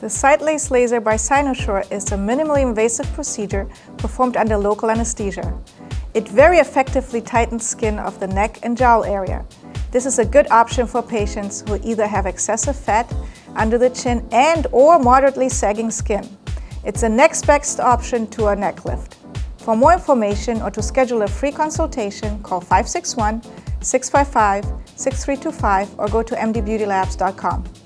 The SightLace laser by Cynosure is a minimally invasive procedure performed under local anesthesia. It very effectively tightens skin of the neck and jowl area. This is a good option for patients who either have excessive fat under the chin and or moderately sagging skin. It's the next best option to a neck lift. For more information or to schedule a free consultation, call 561 655 6325 or go to mdbeautylabs.com.